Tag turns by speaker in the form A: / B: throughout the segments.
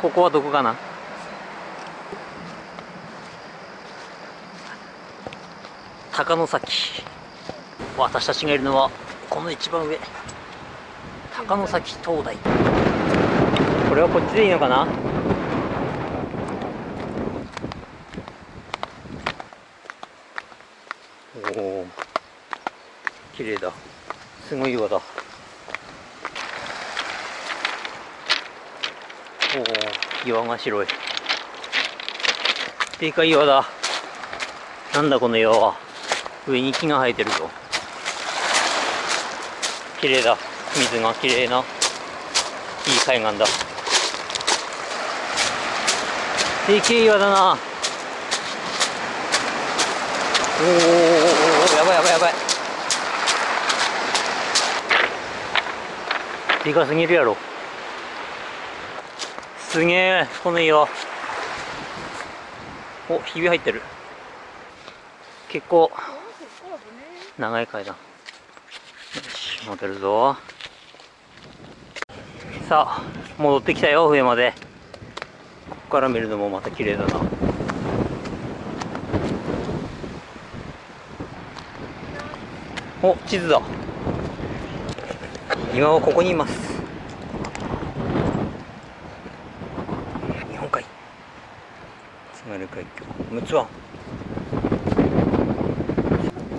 A: ここはどこかな？高野崎。私たちがいるのはこの一番上。高野崎灯台。これはこっちでいいのかな？おお綺麗だ。すごい岩だ。おお岩が白い。でかい岩だ。なんだこの岩は。上に木が生えてるぞ。綺麗だ。水が綺麗な。いい海岸だ。でけえ岩だな。おおやばいやばいやばい。でかすぎるやろ。すげえこの岩おひび入ってる。結構長い階段。よし戻るぞ。さあ戻ってきたよ上まで。ここから見るのもまた綺麗だな。お地図だ。今はここにいます日本海津軽海峡陸奥湾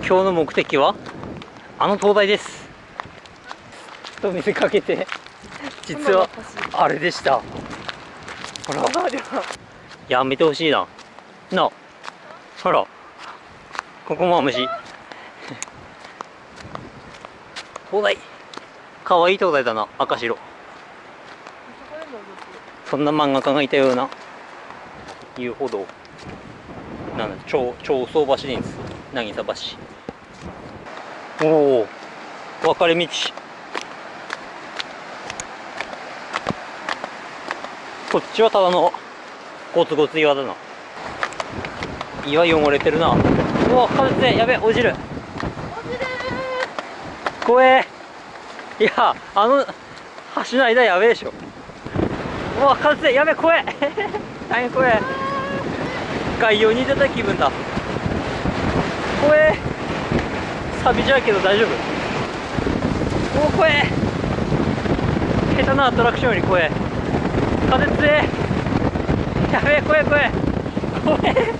A: 今日の目的は？あの灯台です。と見せかけて 実はあれでした。ほら。やめてほしいな。なほら。ここも虫 灯台。かわいい灯台だな赤白。そんな漫画家がいたような遊歩道なんだ長長宗橋でいいんです渚橋。おお分かれ道。こっちはただのゴツゴツ岩だな。岩汚れてるな。うわ風強いやべ落ちる。怖え。いやあの橋の間やべえでしょ。うわ風強いやべ怖え 大変怖え。海洋に出た気分だ。怖え。サビじゃけど大丈夫。おお怖え。下手なアトラクションより怖え。風強え。やべえ怖え怖え。怖え。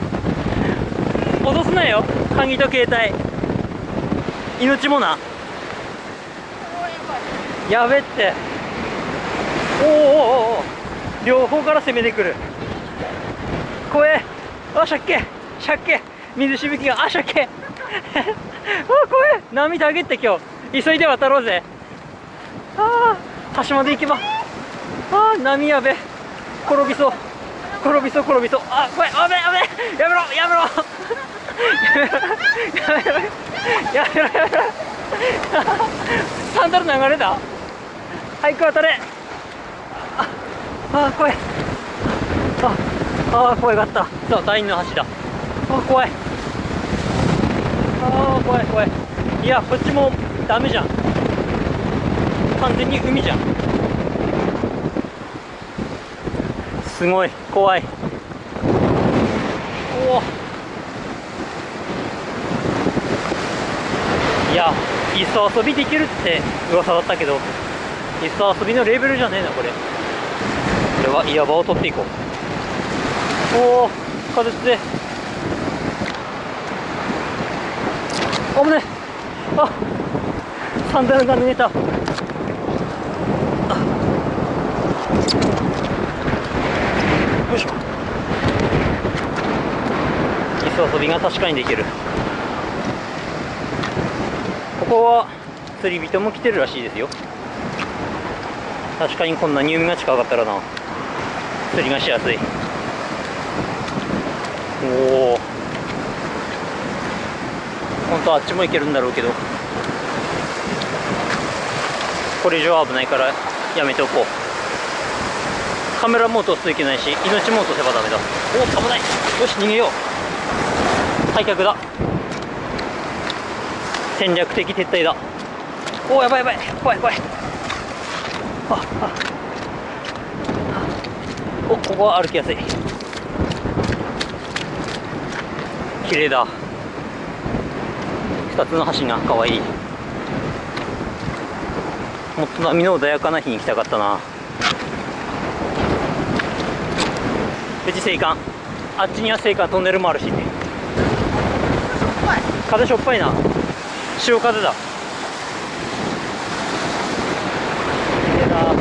A: 脅すなよ。鍵と携帯。命もな。やべって。おおおお両方から攻めてくる。怖え。あしゃっけしゃっけ水しぶきが。あしゃっけあ怖え波たげって今日。急いで渡ろうぜ。ああ橋まで行けば。ああ波やべ。転びそう。転びそう転びそう。あ怖い。あべあべやめろやめろ。やめろ やめろ。やめろやめろ。サンダル流れた？早く渡れ。ああ怖い。ああ怖かった。さあ第二の橋だ。あ怖い。ああ怖い怖い。いやこっちもダメじゃん。完全に海じゃん。すごい。怖い。おおいやいっそ遊びできるって噂だったけどいっそ遊びのレベルじゃねえなこれ。これは岩場を取っていこうおお風強い。危ねあサンダルが脱げた。よいしょ。磯遊びが確かにできる。ここは釣り人も来てるらしいですよ。確かにこんなに海が近かったらな。釣りがしやすい。おお本当あっちも行けるんだろうけど。これ以上危ないからやめておこう。カメラも落とすといけないし命も落とせばダメだ。おお危ない。よし逃げよう。退却だ。戦略的撤退だ。おおやばいやばい。怖い怖い。ああ。おここは歩きやすい。綺麗だ。2つの橋がかわいい。もっと波の穏やかな日に行きたかったな。富士青函あっちには青函トンネルもあるし。風しょっぱい。な。潮風だ。綺麗だ。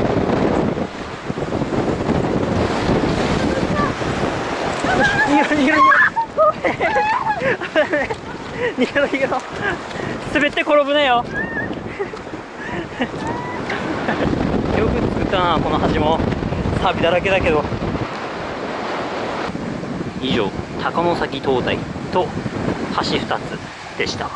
A: 逃げろ逃げろ。逃げろ逃げろ。滑って転ぶなよ。よく作ったなこの橋も。サビだらけだけど。以上高野崎灯台と橋2つでした。